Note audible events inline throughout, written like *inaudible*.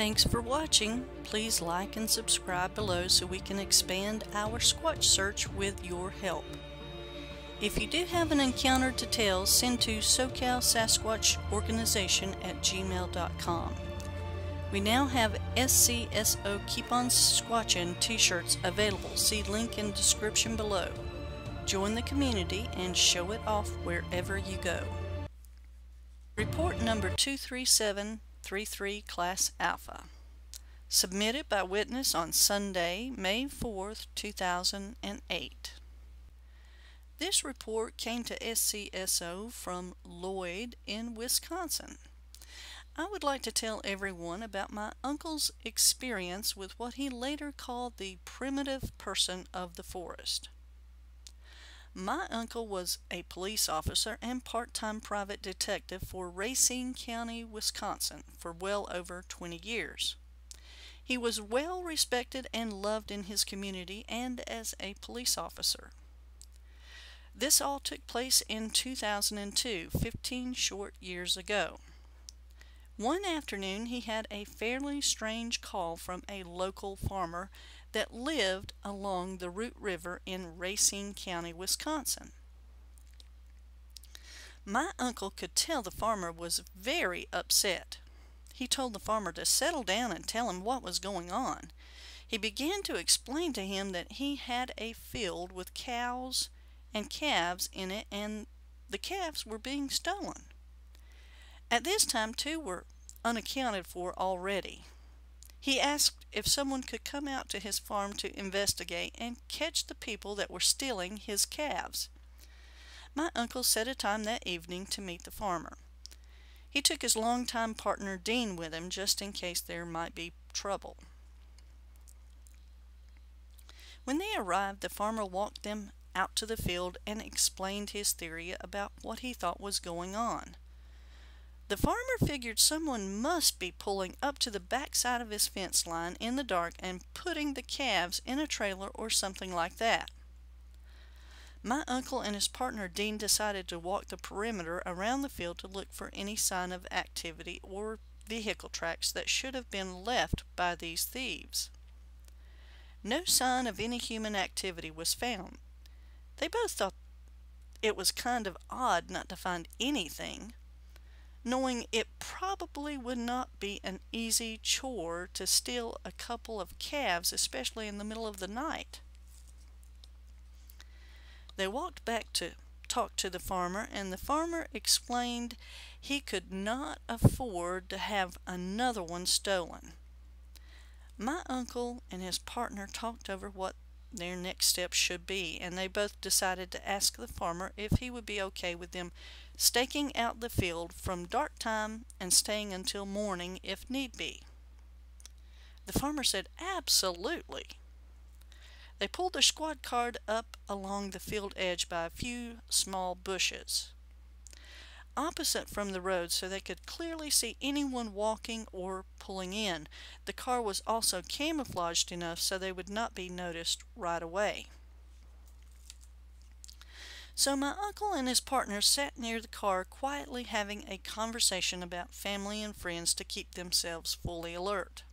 Thanks for watching. Please like and subscribe below so we can expand our Squatch search with your help. If you do have an encounter to tell, send to SoCal Sasquatch Organization at gmail.com. We now have SCSO Keep On Squatchin t-shirts available. See link in description below. Join the community and show it off wherever you go. Report number 23733 Class Alpha. Submitted by witness on Sunday, May 4th, 2008. This report came to SCSO from Lloyd in Wisconsin. I would like to tell everyone about my uncle's experience with what he later called the primitive person of the forest. My uncle was a police officer and part-time private detective for Racine County, Wisconsin for well over 20 years. He was well respected and loved in his community and as a police officer. This all took place in 2002, 15 short years ago. One afternoon he had a fairly strange call from a local farmer that lived along the Root River in Racine County, Wisconsin. My uncle could tell the farmer was very upset. He told the farmer to settle down and tell him what was going on. He began to explain to him that he had a field with cows and calves in it and the calves were being stolen. At this time two were unaccounted for already. He asked if someone could come out to his farm to investigate and catch the people that were stealing his calves. My uncle set a time that evening to meet the farmer. He took his longtime partner Dean with him just in case there might be trouble. When they arrived, the farmer walked them out to the field and explained his theory about what he thought was going on. The farmer figured someone must be pulling up to the back side of his fence line in the dark and putting the calves in a trailer or something like that. My uncle and his partner Dean decided to walk the perimeter around the field to look for any sign of activity or vehicle tracks that should have been left by these thieves. No sign of any human activity was found. They both thought it was kind of odd not to find anything knowing it probably would not be an easy chore to steal a couple of calves, especially in the middle of the night. They walked back to talk to the farmer, and the farmer explained he could not afford to have another one stolen. My uncle and his partner talked over what their next steps should be, and they both decided to ask the farmer if he would be okay with them staking out the field from dark time and staying until morning if need be. The farmer said, Absolutely. They pulled their squad card up along the field edge by a few small bushes, opposite from the road so they could clearly see anyone walking or pulling in. The car was also camouflaged enough so they would not be noticed right away. So my uncle and his partner sat near the car quietly having a conversation about family and friends to keep themselves fully alert.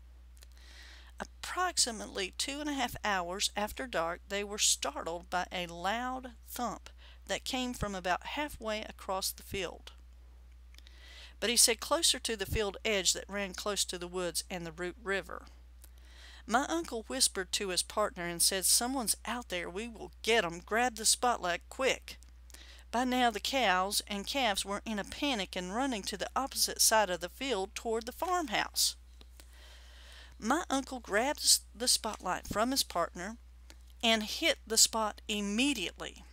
Approximately two and a half hours after dark, they were startled by a loud thump that came from about halfway across the field. But he said closer to the field edge that ran close to the woods and the Root River. My uncle whispered to his partner and said, Someone's out there. We will get 'em. Grab the spotlight quick. By now the cows and calves were in a panic and running to the opposite side of the field toward the farmhouse. My uncle grabbed the spotlight from his partner and hit the spot immediately.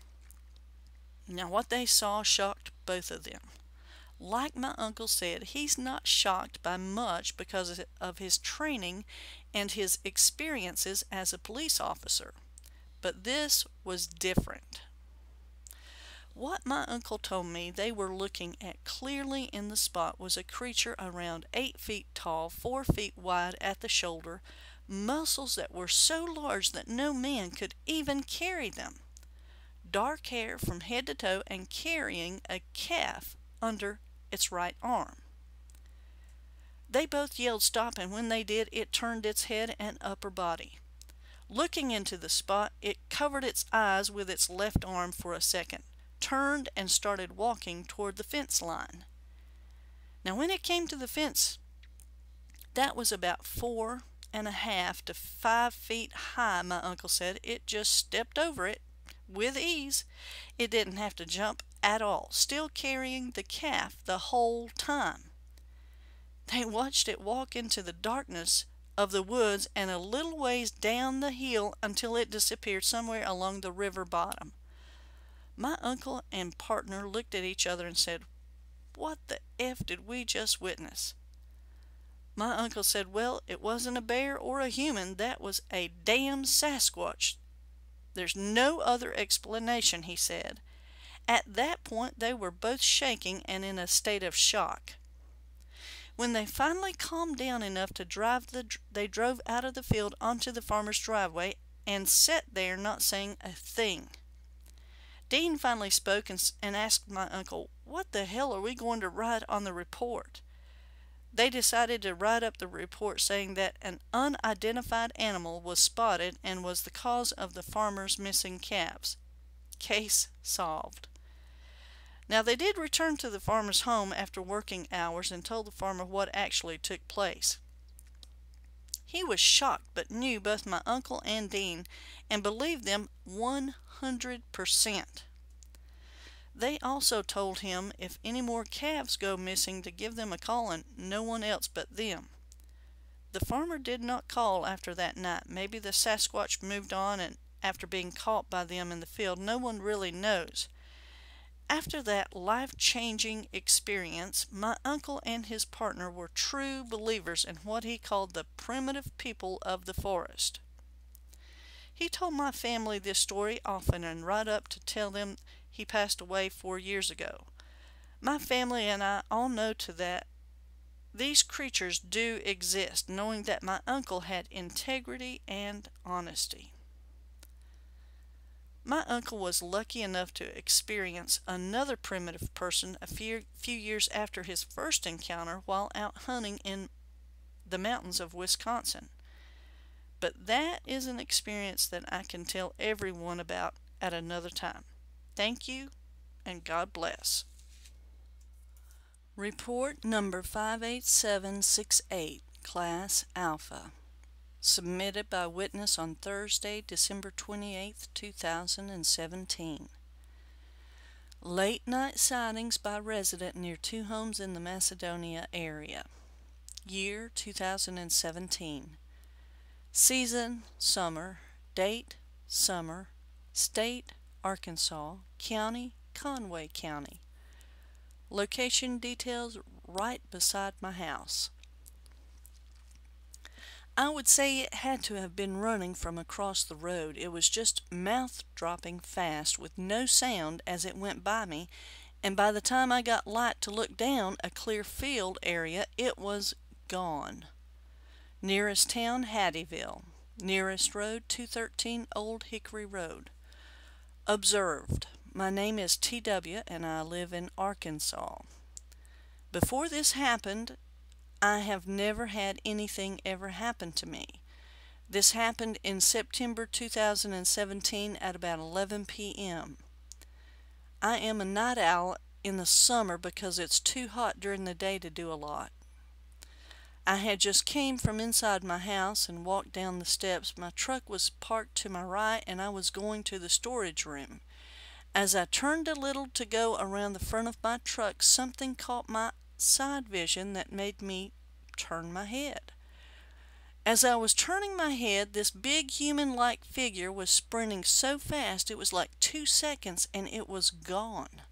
Now what they saw shocked both of them. Like my uncle said, he's not shocked by much because of his training and his experiences as a police officer. But this was different. What my uncle told me they were looking at clearly in the spot was a creature around eight feet tall, four feet wide at the shoulder, muscles that were so large that no man could even carry them, dark hair from head to toe, and carrying a calf under its right arm. They both yelled stop, and when they did, it turned its head and upper body. Looking into the spot, it covered its eyes with its left arm for a second, turned, and started walking toward the fence line. Now, when it came to the fence, that was about four and a half to five feet high, my uncle said. It just stepped over it with ease. It didn't have to jump at all, still carrying the calf the whole time. They watched it walk into the darkness of the woods and a little ways down the hill until it disappeared somewhere along the river bottom. My uncle and partner looked at each other and said, What the F did we just witness? My uncle said, Well, it wasn't a bear or a human, that was a damn Sasquatch. There's no other explanation, he said. At that point, they were both shaking and in a state of shock. When they finally calmed down enough to drive, the, they drove out of the field onto the farmer's driveway and sat there not saying a thing. Dean finally spoke and, and asked my uncle, What the hell are we going to write on the report? They decided to write up the report saying that an unidentified animal was spotted and was the cause of the farmer's missing calves. Case solved. Now they did return to the farmer's home after working hours and told the farmer what actually took place. He was shocked but knew both my uncle and Dean and believed them 100%. They also told him if any more calves go missing to give them a call and no one else but them. The farmer did not call after that night. Maybe the Sasquatch moved on and after being caught by them in the field, no one really knows. After that life changing experience, my uncle and his partner were true believers in what he called the primitive people of the forest. He told my family this story often and right up to tell them he passed away four years ago. My family and I all know to that these creatures do exist, knowing that my uncle had integrity and honesty. My uncle was lucky enough to experience another primitive person a few, few years after his first encounter while out hunting in the mountains of Wisconsin. But that is an experience that I can tell everyone about at another time. Thank you and God bless. Report number 58768, Class Alpha submitted by witness on Thursday, December 28, 2017. Late night sightings by resident near two homes in the Macedonia area. Year 2017. Season summer. Date summer. State Arkansas. County Conway County. Location details right beside my house. I would say it had to have been running from across the road. It was just mouth dropping fast with no sound as it went by me, and by the time I got light to look down a clear field area, it was gone. Nearest town, Hattieville. Nearest road, 213 Old Hickory Road. Observed. My name is T.W. and I live in Arkansas. Before this happened, I have never had anything ever happen to me. This happened in September 2017 at about 11 p.m. I am a night owl in the summer because it's too hot during the day to do a lot. I had just came from inside my house and walked down the steps. My truck was parked to my right and I was going to the storage room. As I turned a little to go around the front of my truck, something caught my side vision that made me turn my head. As I was turning my head, this big human like figure was sprinting so fast it was like two seconds and it was gone.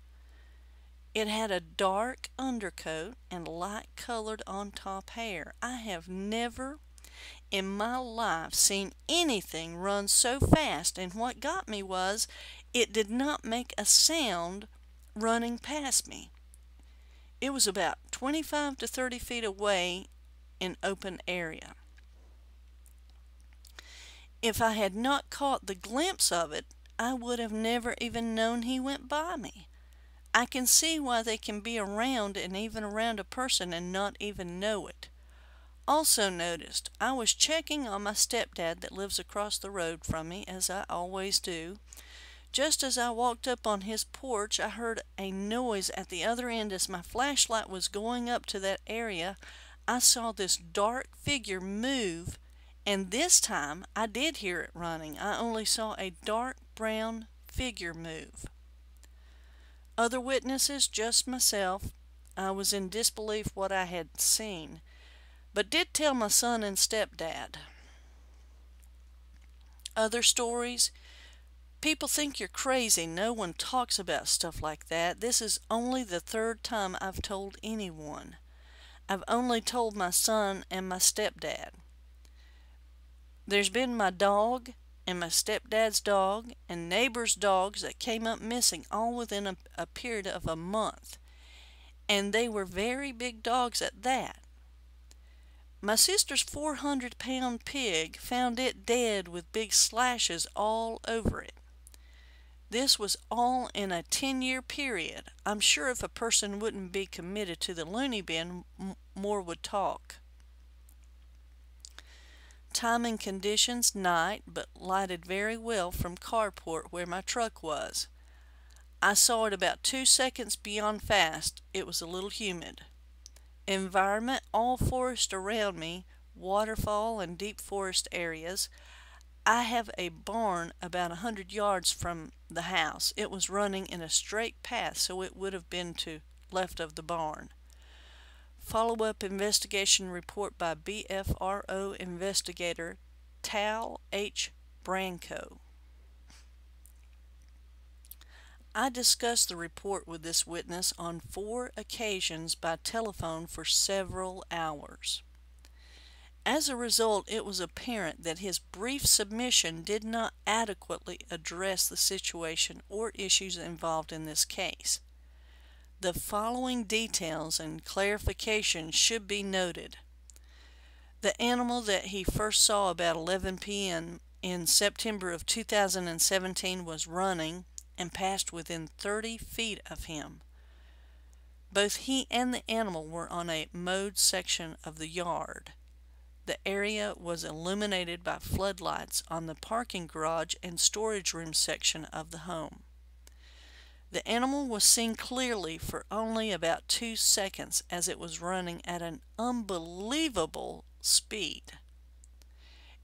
It had a dark undercoat and light colored on top hair. I have never in my life seen anything run so fast, and what got me was it did not make a sound running past me. It was about 25 to 30 feet away in open area. If I had not caught the glimpse of it, I would have never even known he went by me. I can see why they can be around and even around a person and not even know it. also noticed I was checking on my stepdad that lives across the road from me, as I always do. Just as I walked up on his porch, I heard a noise at the other end as my flashlight was going up to that area. I saw this dark figure move, and this time I did hear it running. I only saw a dark brown figure move. Other witnesses, just myself, I was in disbelief what I had seen, but did tell my son and stepdad. Other stories, people think you're crazy. No one talks about stuff like that. This is only the third time I've told anyone. I've only told my son and my stepdad. There's been my dog and my stepdad's dog and neighbors' dogs that came up missing all within a, a period of a month. And they were very big dogs at that. My sister's 400 pound pig found it dead with big slashes all over it. This was all in a 10 year period. I'm sure if a person wouldn't be committed to the loony bin, more would talk. Time and conditions night, but lighted very well from carport where my truck was. I saw it about two seconds beyond fast. It was a little humid. Environment all forest around me, waterfall and deep forest areas. I have a barn about a hundred yards from the house. It was running in a straight path, so it would have been to left of the barn. Follow-up investigation report by BFRO investigator Tal H. Branco. I discussed the report with this witness on four occasions by telephone for several hours. As a result, it was apparent that his brief submission did not adequately address the situation or issues involved in this case. The following details and clarifications should be noted. The animal that he first saw about 11 p.m. in September of 2017 was running and passed within 30 feet of him. Both he and the animal were on a mowed section of the yard. The area was illuminated by floodlights on the parking garage and storage room section of the home. The animal was seen clearly for only about two seconds as it was running at an unbelievable speed.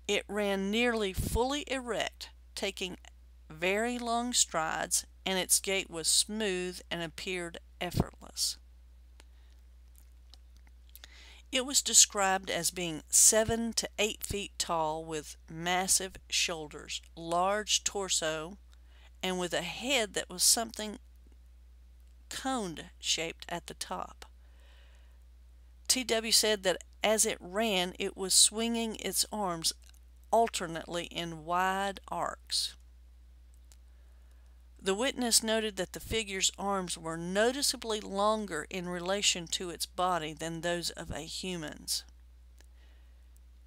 It ran nearly fully erect, taking very long strides, and its gait was smooth and appeared effortless. It was described as being seven to eight feet tall with massive shoulders, large torso, and with a head that was something coned shaped at the top. TW said that as it ran, it was swinging its arms alternately in wide arcs. The witness noted that the figure's arms were noticeably longer in relation to its body than those of a human's.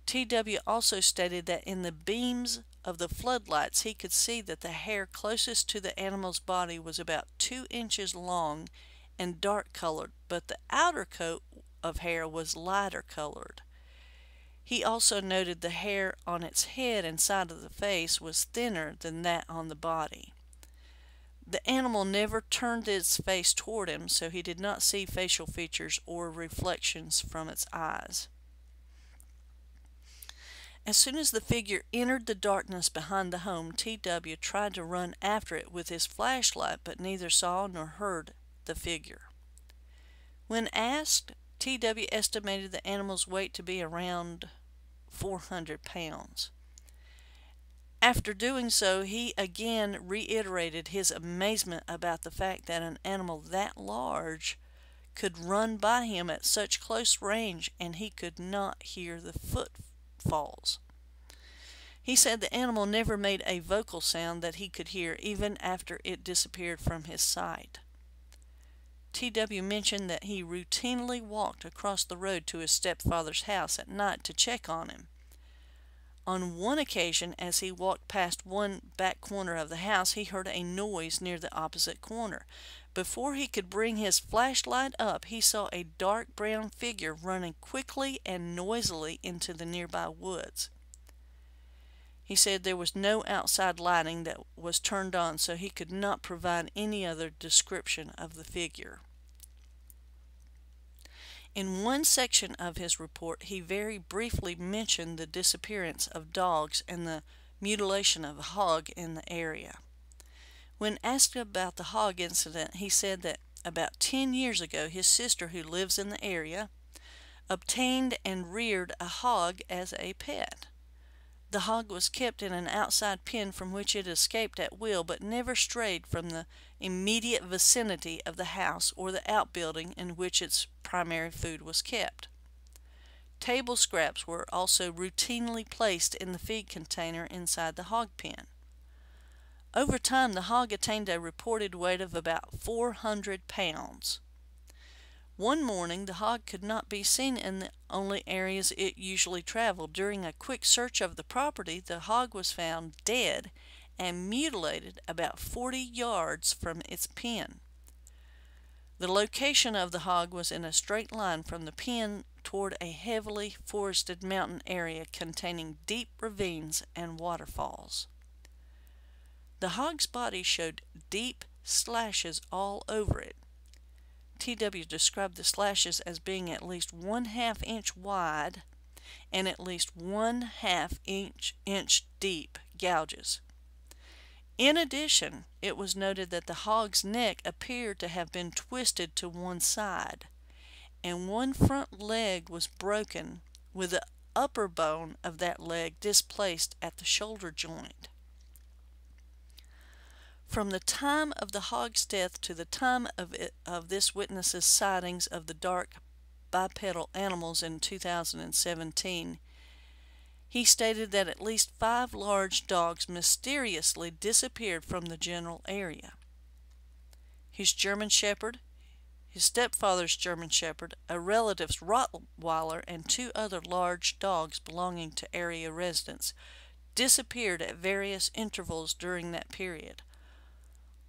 TW also stated that in the beams of the floodlights he could see that the hair closest to the animal's body was about two inches long and dark colored, but the outer coat of hair was lighter colored. He also noted the hair on its head and side of the face was thinner than that on the body. The animal never turned its face toward him, so he did not see facial features or reflections from its eyes. As soon as the figure entered the darkness behind the home, T.W. tried to run after it with his flashlight, but neither saw nor heard the figure. When asked, T.W. estimated the animal's weight to be around 400 pounds. After doing so, he again reiterated his amazement about the fact that an animal that large could run by him at such close range and he could not hear the foot falls. He said the animal never made a vocal sound that he could hear even after it disappeared from his sight. T.W. mentioned that he routinely walked across the road to his stepfather's house at night to check on him. On one occasion, as he walked past one back corner of the house, he heard a noise near the opposite corner, Before he could bring his flashlight up, he saw a dark brown figure running quickly and noisily into the nearby woods. He said there was no outside lighting that was turned on, so he could not provide any other description of the figure. In one section of his report, he very briefly mentioned the disappearance of dogs and the mutilation of a hog in the area. When asked about the hog incident, he said that about 10 years ago his sister, who lives in the area, obtained and reared a hog as a pet. The hog was kept in an outside pen from which it escaped at will, but never strayed from the immediate vicinity of the house or the outbuilding in which its primary food was kept. Table scraps were also routinely placed in the feed container inside the hog pen. Over time, the hog attained a reported weight of about 400 pounds. One morning, the hog could not be seen in the only areas it usually traveled. During a quick search of the property, the hog was found dead and mutilated about 40 yards from its pen. The location of the hog was in a straight line from the pen toward a heavily forested mountain area containing deep ravines and waterfalls. The hog's body showed deep slashes all over it. TW described the slashes as being at least one half inch wide and at least one half inch, inch deep gouges. In addition, it was noted that the hog's neck appeared to have been twisted to one side, and one front leg was broken with the upper bone of that leg displaced at the shoulder joint. From the time of the hog's death to the time of, it, of this witness's sightings of the dark bipedal animals in 2017, he stated that at least five large dogs mysteriously disappeared from the general area. His German Shepherd, his stepfather's German Shepherd, a relative's Rottweiler, and two other large dogs belonging to area residents disappeared at various intervals during that period.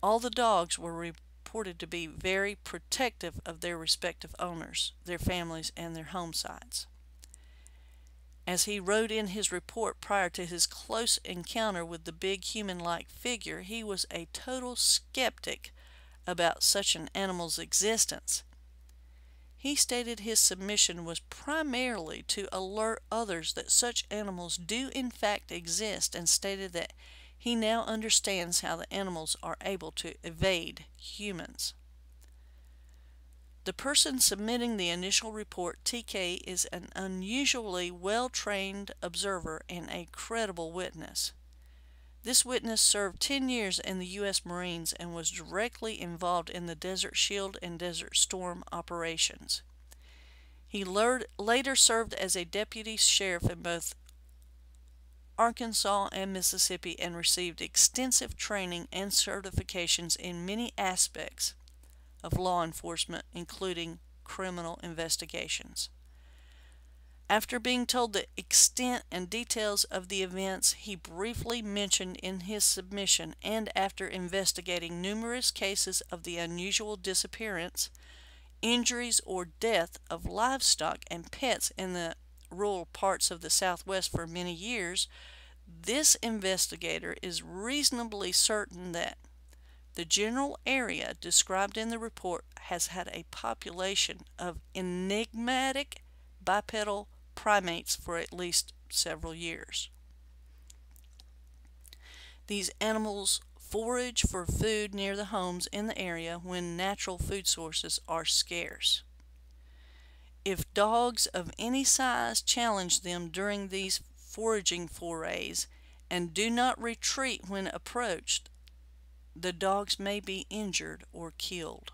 All the dogs were reported to be very protective of their respective owners, their families, and their home sites. As he wrote in his report prior to his close encounter with the big human-like figure, he was a total skeptic about such an animal's existence. He stated his submission was primarily to alert others that such animals do in fact exist and stated that he now understands how the animals are able to evade humans. The person submitting the initial report, TK, is an unusually well-trained observer and a credible witness. This witness served 10 years in the U.S. Marines and was directly involved in the Desert Shield and Desert Storm operations. He later served as a deputy sheriff in both Arkansas, and Mississippi and received extensive training and certifications in many aspects of law enforcement, including criminal investigations. After being told the extent and details of the events he briefly mentioned in his submission, and after investigating numerous cases of the unusual disappearance, injuries, or death of livestock and pets in the rural parts of the Southwest for many years, this investigator is reasonably certain that the general area described in the report has had a population of enigmatic bipedal primates for at least several years. These animals forage for food near the homes in the area when natural food sources are scarce. If dogs of any size challenge them during these foraging forays and do not retreat when approached, the dogs may be injured or killed.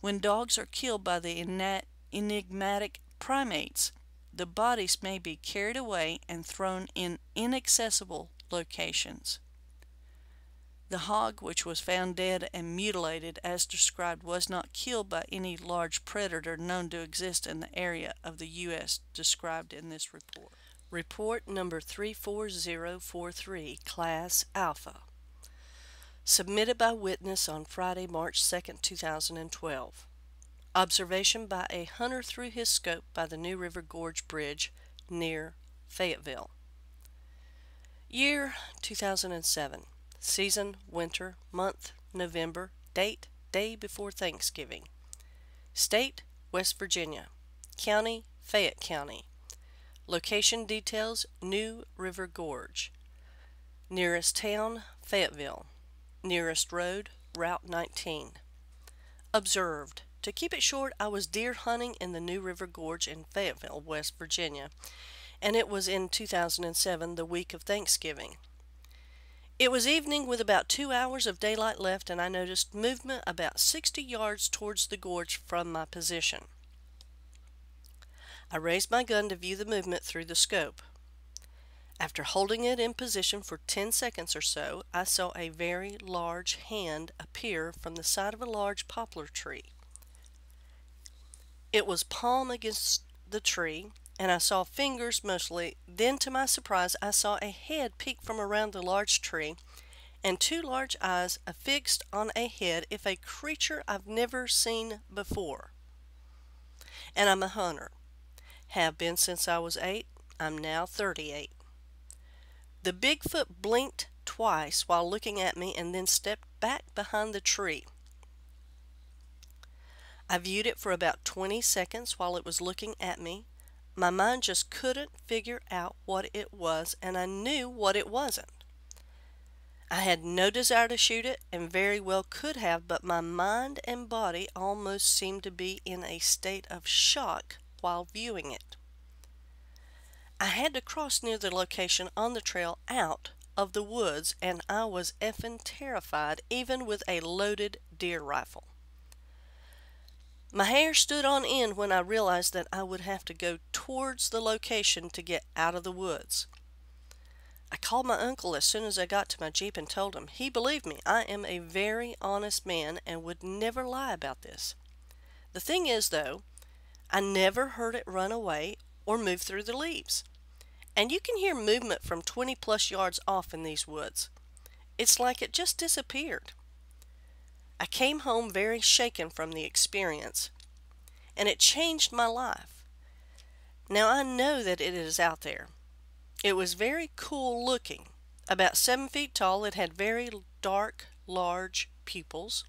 When dogs are killed by the enigmatic primates, the bodies may be carried away and thrown in inaccessible locations. The hog, which was found dead and mutilated as described, was not killed by any large predator known to exist in the area of the U.S. described in this report. Report number 34043, Class Alpha. Submitted by witness on Friday, March 2, 2012. Observation by a hunter through his scope by the New River Gorge Bridge near Fayetteville. Year 2007. Season winter. Month November. Date day before Thanksgiving. State West Virginia. County Fayette County. Location details New River Gorge. Nearest town Fayetteville. Nearest road Route 19. Observed. To keep it short, I was deer hunting in the New River Gorge in Fayetteville, West Virginia, and it was in 2007, the week of Thanksgiving. It was evening with about two hours of daylight left, and I noticed movement about 60 yards towards the gorge from my position. I raised my gun to view the movement through the scope. After holding it in position for 10 seconds or so, I saw a very large hand appear from the side of a large poplar tree. It was palm against the tree, and I saw fingers mostly. Then, to my surprise, I saw a head peek from around the large tree, and two large eyes affixed on a head if a creature I've never seen before. And I'm a hunter. Have been since I was eight. I'm now 38. The Bigfoot blinked twice while looking at me and then stepped back behind the tree. I viewed it for about 20 seconds while it was looking at me. My mind just couldn't figure out what it was, and I knew what it wasn't. I had no desire to shoot it, and very well could have, but my mind and body almost seemed to be in a state of shock while viewing it. I had to cross near the location on the trail out of the woods, and I was effing terrified, even with a loaded deer rifle. My hair stood on end when I realized that I would have to go towards the location to get out of the woods. I called my uncle as soon as I got to my Jeep and told him. He believed me. I am a very honest man and would never lie about this. The thing is, though, I never heard it run away or move through the leaves. And you can hear movement from 20 plus yards off in these woods. It's like it just disappeared. I came home very shaken from the experience, and it changed my life. Now I know that it is out there. It was very cool looking. About seven feet tall, it had very dark, large pupils.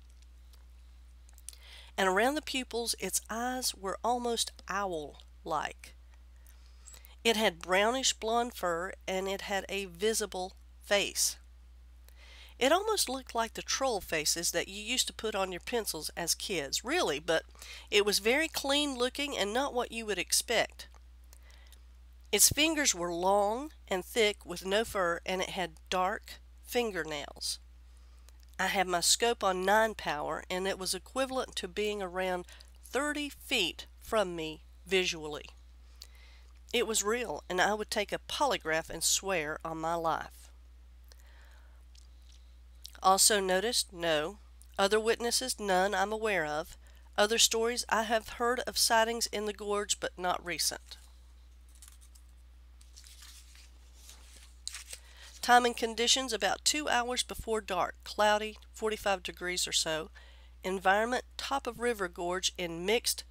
And around the pupils, its eyes were almost owl like. It had brownish blonde fur and it had a visible face. It almost looked like the troll faces that you used to put on your pencils as kids, really, but it was very clean looking and not what you would expect. Its fingers were long and thick with no fur, and it had dark fingernails. I had my scope on 9 power, and it was equivalent to being around 30 feet from me visually. It was real, and I would take a polygraph and swear on my life. Also noticed, no. Other witnesses, none I'm aware of. Other stories, I have heard of sightings in the gorge, but not recent. Time and conditions about two hours before dark, cloudy, 45 degrees or so. Environment, top of river gorge in mixed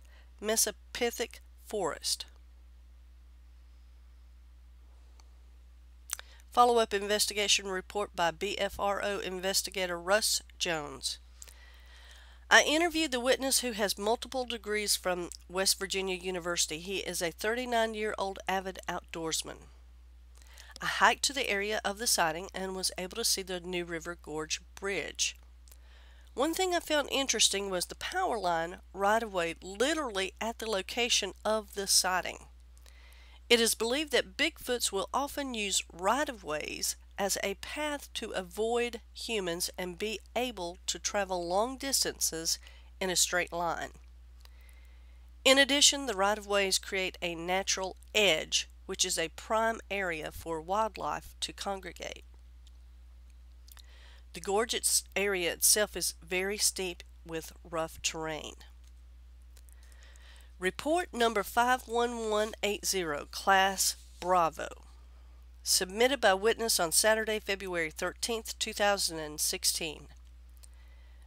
mesophytic forest. Follow-up investigation report by BFRO investigator Russ Jones. I interviewed the witness who has multiple degrees from West Virginia University. He is a 39-year-old avid outdoorsman. I hiked to the area of the sighting and was able to see the New River Gorge Bridge. One thing I found interesting was the power line right away literally at the location of the sighting. It is believed that Bigfoots will often use right-of-ways as a path to avoid humans and be able to travel long distances in a straight line. In addition, the right-of-ways create a natural edge, which is a prime area for wildlife to congregate. The gorge area itself is very steep with rough terrain. Report number 51180, Class Bravo. submitted by witness on Saturday, February 13th, 2016.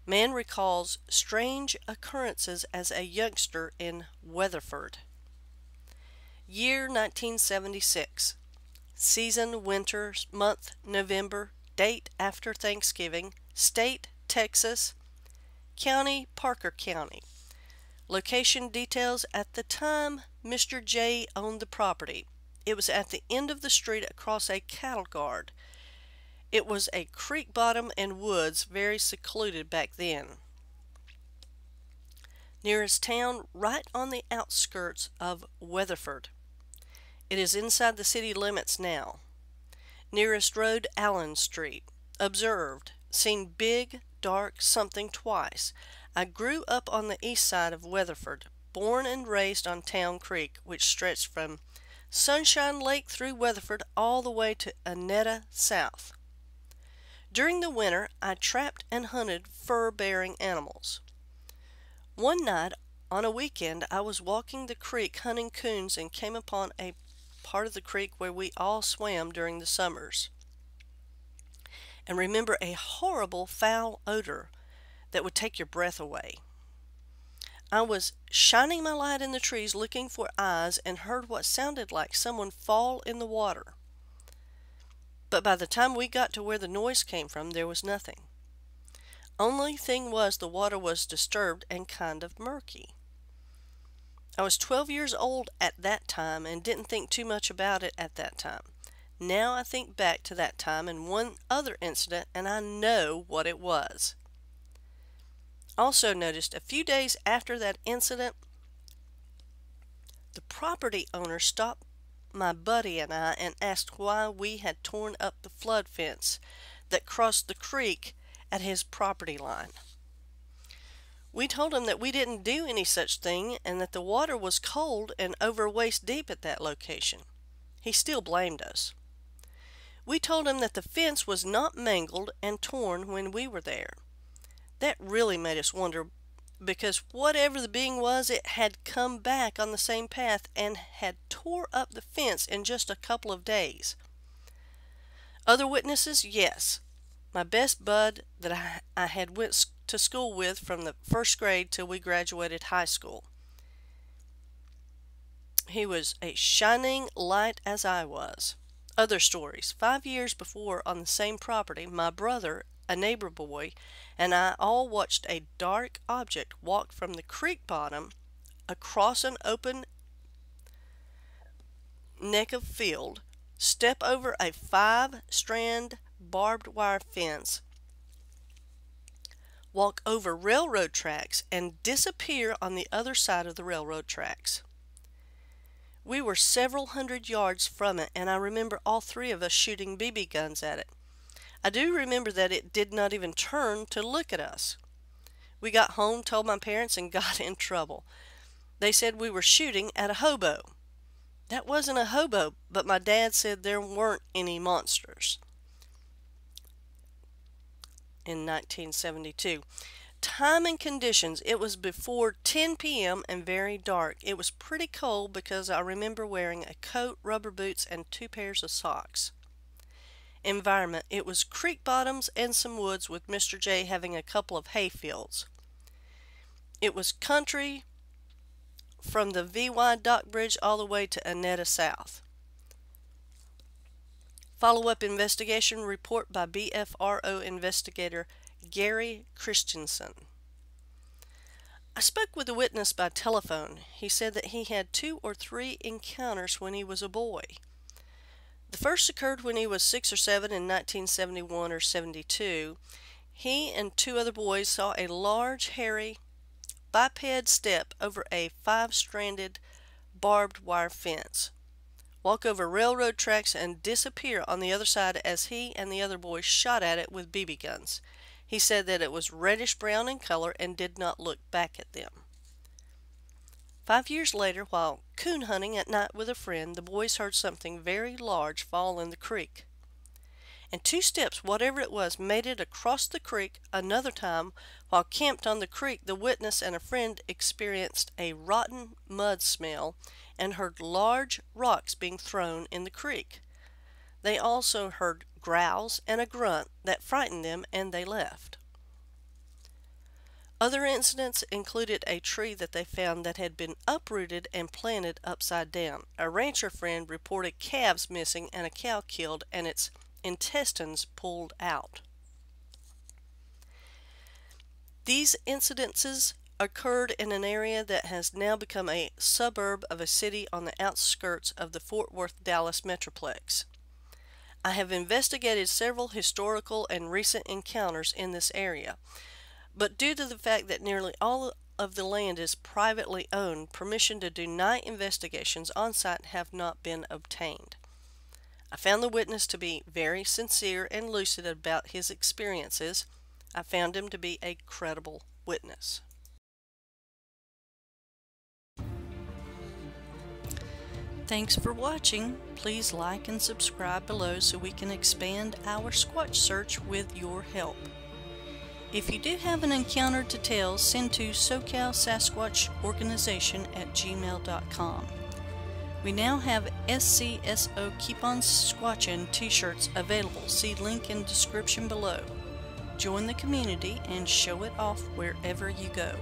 Man recalls strange occurrences as a youngster in Weatherford. Year 1976. Season winter, month November, date after Thanksgiving, state Texas, county Parker County. Location details at the time Mr. J owned the property. It was at the end of the street across a cattle guard. It was a creek bottom and woods, very secluded back then. Nearest town, right on the outskirts of Weatherford. It is inside the city limits now. Nearest road, Allen Street. Observed. Seen big, dark something twice. I grew up on the east side of Weatherford, born and raised on Town Creek, which stretched from Sunshine Lake through Weatherford all the way to Annetta South. During the winter, I trapped and hunted fur-bearing animals. One night on a weekend, I was walking the creek hunting coons and came upon a part of the creek where we all swam during the summers. And remember a horrible foul odor that would take your breath away. I was shining my light in the trees looking for eyes and heard what sounded like someone fall in the water. But by the time we got to where the noise came from, there was nothing. Only thing was the water was disturbed and kind of murky. I was 12 years old at that time and didn't think too much about it at that time. Now I think back to that time and one other incident and I know what it was. Also noticed a few days after that incident, the property owner stopped my buddy and I and asked why we had torn up the flood fence that crossed the creek at his property line. We told him that we didn't do any such thing and that the water was cold and over waist deep at that location. He still blamed us. We told him that the fence was not mangled and torn when we were there. That really made us wonder because whatever the being was, it had come back on the same path and had tore up the fence in just a couple of days. Other witnesses? Yes. My best bud that I, I had went to school with from the first grade till we graduated high school. He was a shining light as I was. Other stories. Five years before, on the same property, my brother a neighbor boy, and I all watched a dark object walk from the creek bottom across an open neck of field, step over a five strand barbed wire fence, walk over railroad tracks, and disappear on the other side of the railroad tracks. We were several hundred yards from it, and I remember all three of us shooting BB guns at it. I do remember that it did not even turn to look at us. We got home, told my parents, and *laughs* got in trouble. They said we were shooting at a hobo. That wasn't a hobo, but my dad said there weren't any monsters. In 1972. Time and conditions. It was before 10 p.m. and very dark. It was pretty cold because I remember wearing a coat, rubber boots, and two pairs of socks environment. It was creek bottoms and some woods with Mr. J having a couple of hay fields. It was country from the VY Dock Bridge all the way to Annetta South. Follow-up investigation report by BFRO investigator Gary Christensen. I spoke with the witness by telephone. He said that he had two or three encounters when he was a boy. The first occurred when he was six or seven in 1971 or 72. He and two other boys saw a large, hairy, biped step over a five-stranded barbed wire fence, walk over railroad tracks, and disappear on the other side as he and the other boys shot at it with BB guns. He said that it was reddish brown in color and did not look back at them. Five years later, while coon hunting at night with a friend, the boys heard something very large fall in the creek. And two steps, whatever it was, made it across the creek another time. While camped on the creek, the witness and a friend experienced a rotten mud smell and heard large rocks being thrown in the creek. They also heard growls and a grunt that frightened them and they left. Other incidents included a tree that they found that had been uprooted and planted upside down. A rancher friend reported calves missing and a cow killed and its intestines pulled out. These incidences occurred in an area that has now become a suburb of a city on the outskirts of the Fort Worth Dallas Metroplex. I have investigated several historical and recent encounters in this area. But due to the fact that nearly all of the land is privately owned, permission to do night investigations on site have not been obtained. I found the witness to be very sincere and lucid about his experiences. I found him to be a credible witness. Thanks for watching. Please like and subscribe below so we can expand our Squatch search with your help. If you do have an encounter to tell, send to SoCal Sasquatch Organization at gmail.com. We now have SCSO Keep On Squatchin t-shirts available. See link in description below. Join the community and show it off wherever you go.